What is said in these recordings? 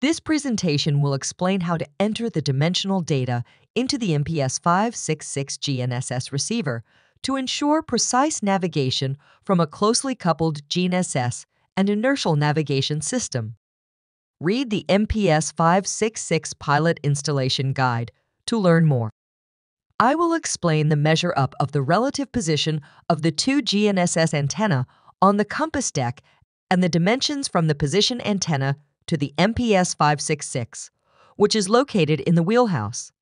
This presentation will explain how to enter the dimensional data into the MPS 566 GNSS receiver to ensure precise navigation from a closely coupled GNSS and inertial navigation system. Read the MPS 566 Pilot Installation Guide to learn more. I will explain the measure up of the relative position of the two GNSS antenna on the compass deck and the dimensions from the position antenna to the MPS 566, which is located in the wheelhouse.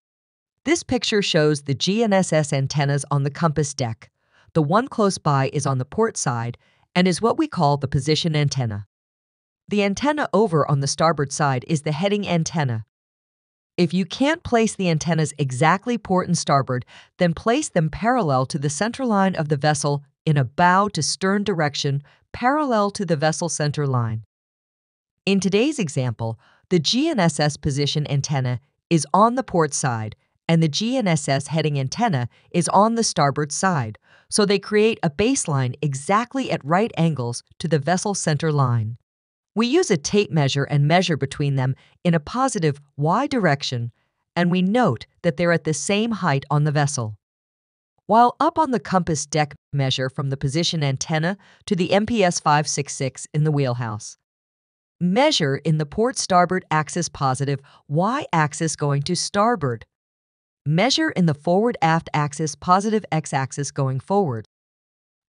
This picture shows the GNSS antennas on the compass deck. The one close by is on the port side and is what we call the position antenna. The antenna over on the starboard side is the heading antenna. If you can't place the antennas exactly port and starboard, then place them parallel to the center line of the vessel in a bow to stern direction parallel to the vessel center line. In today's example, the GNSS position antenna is on the port side and the GNSS heading antenna is on the starboard side, so they create a baseline exactly at right angles to the vessel center line. We use a tape measure and measure between them in a positive y direction, and we note that they're at the same height on the vessel. While up on the compass deck measure from the position antenna to the MPS 566 in the wheelhouse. Measure in the port starboard axis positive y axis going to starboard. Measure in the forward aft axis positive x axis going forward.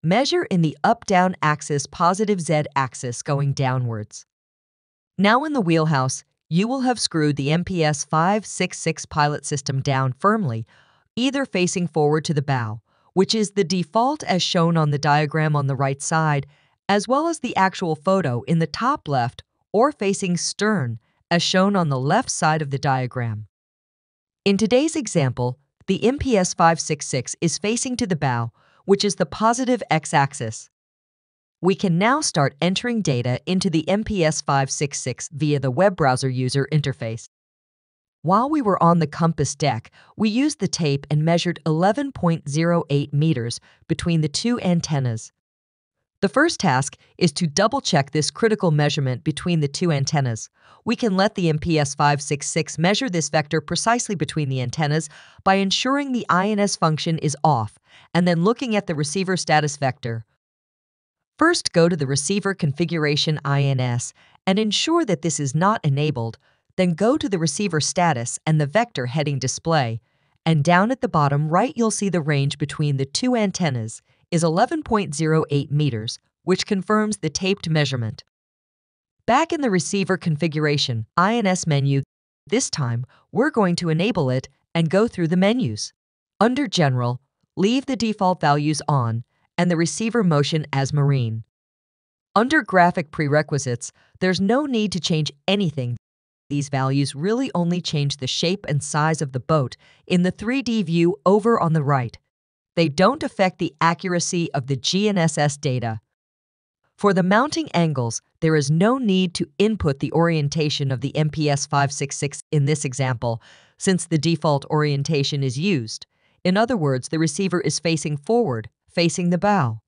Measure in the up-down axis positive Z axis going downwards. Now in the wheelhouse, you will have screwed the MPS 566 pilot system down firmly, either facing forward to the bow, which is the default as shown on the diagram on the right side, as well as the actual photo in the top left or facing stern, as shown on the left side of the diagram. In today's example, the MPS 566 is facing to the bow, which is the positive x-axis. We can now start entering data into the MPS 566 via the web browser user interface. While we were on the compass deck, we used the tape and measured 11.08 meters between the two antennas. The first task is to double-check this critical measurement between the two antennas. We can let the MPS 566 measure this vector precisely between the antennas by ensuring the INS function is off and then looking at the receiver status vector. First, go to the receiver configuration INS and ensure that this is not enabled, then go to the receiver status and the vector heading display, and down at the bottom right you'll see the range between the two antennas is 11.08 meters, which confirms the taped measurement. Back in the receiver configuration INS menu, this time we're going to enable it and go through the menus. Under General, leave the default values on and the receiver motion as marine. Under Graphic Prerequisites, there's no need to change anything. These values really only change the shape and size of the boat in the 3D view over on the right. They don't affect the accuracy of the GNSS data. For the mounting angles, there is no need to input the orientation of the MPS 566 in this example, since the default orientation is used. In other words, the receiver is facing forward, facing the bow.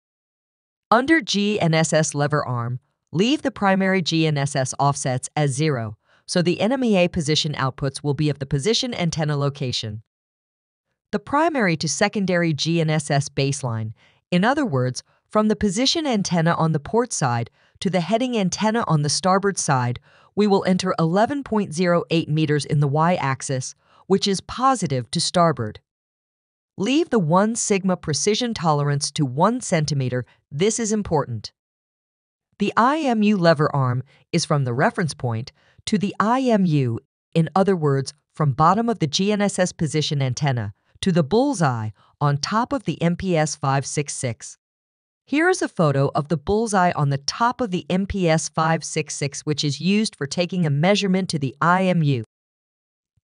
Under GNSS lever arm, leave the primary GNSS offsets as zero, so the NMEA position outputs will be of the position antenna location. The primary to secondary GNSS baseline, in other words, from the position antenna on the port side to the heading antenna on the starboard side, we will enter 11.08 meters in the y-axis, which is positive to starboard. Leave the 1 sigma precision tolerance to 1 centimeter. This is important. The IMU lever arm is from the reference point to the IMU, in other words, from bottom of the GNSS position antenna to the bullseye on top of the MPS 566. Here is a photo of the bullseye on the top of the MPS 566, which is used for taking a measurement to the IMU.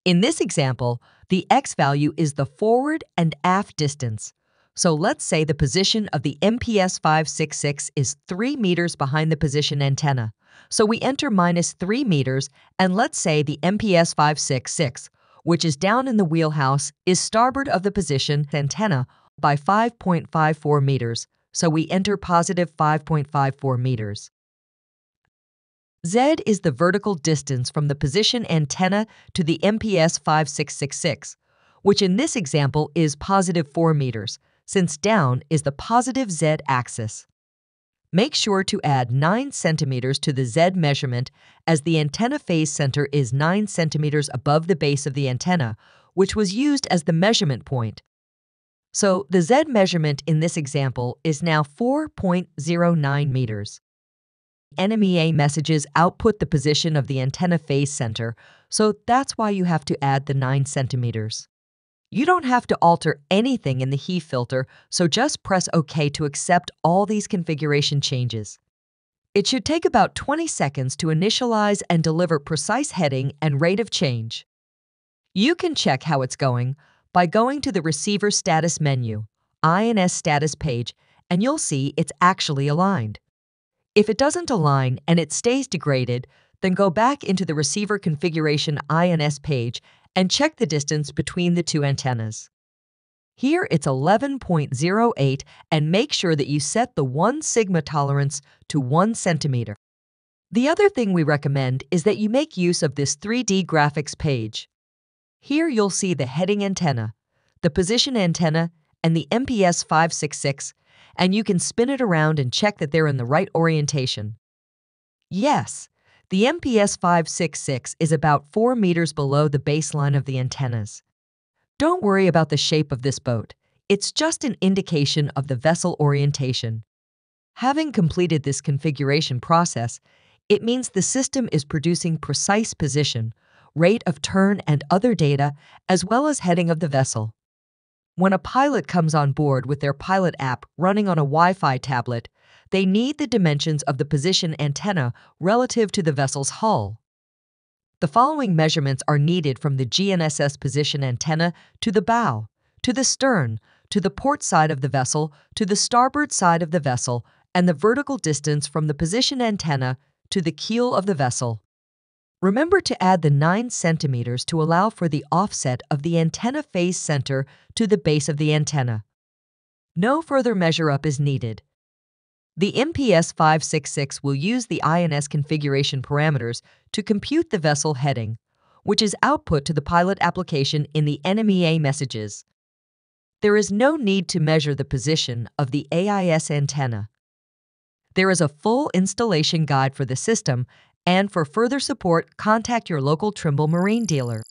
In this example, the x value is the forward and aft distance. So let's say the position of the MPS 566 is 3 meters behind the position antenna. So we enter minus 3 meters, and let's say the MPS 566, which is down in the wheelhouse, is starboard of the position antenna by 5.54 meters. So we enter positive 5.54 meters. Z is the vertical distance from the position antenna to the MPS 5666, which in this example is positive 4 meters, since down is the positive Z axis. Make sure to add 9 centimeters to the Z measurement as the antenna phase center is 9 centimeters above the base of the antenna, which was used as the measurement point. So the Z measurement in this example is now 4.09 meters. NMEA messages output the position of the antenna phase center, so that's why you have to add the 9 centimeters. You don't have to alter anything in the HE filter, so just press OK to accept all these configuration changes. It should take about 20 seconds to initialize and deliver precise heading and rate of change. You can check how it's going by going to the Receiver Status menu, INS Status page, and you'll see it's actually aligned. If it doesn't align and it stays degraded, then go back into the receiver configuration INS page and check the distance between the two antennas. Here it's 11.08 and make sure that you set the 1 sigma tolerance to 1 centimeter. The other thing we recommend is that you make use of this 3D graphics page. Here you'll see the heading antenna, the position antenna, and the MPS 566 and you can spin it around and check that they're in the right orientation. Yes, the MPS 566 is about 4 meters below the baseline of the antennas. Don't worry about the shape of this boat. It's just an indication of the vessel orientation. Having completed this configuration process, it means the system is producing precise position, rate of turn and other data, as well as heading of the vessel. When a pilot comes on board with their pilot app running on a Wi Fi tablet, they need the dimensions of the position antenna relative to the vessel's hull. The following measurements are needed from the GNSS position antenna to the bow, to the stern, to the port side of the vessel, to the starboard side of the vessel, and the vertical distance from the position antenna to the keel of the vessel. Remember to add the 9 centimeters to allow for the offset of the antenna phase center to the base of the antenna. No further measure up is needed. The MPS 566 will use the INS configuration parameters to compute the vessel heading, which is output to the pilot application in the NMEA messages. There is no need to measure the position of the AIS antenna. There is a full installation guide for the system and for further support, contact your local Trimble Marine dealer.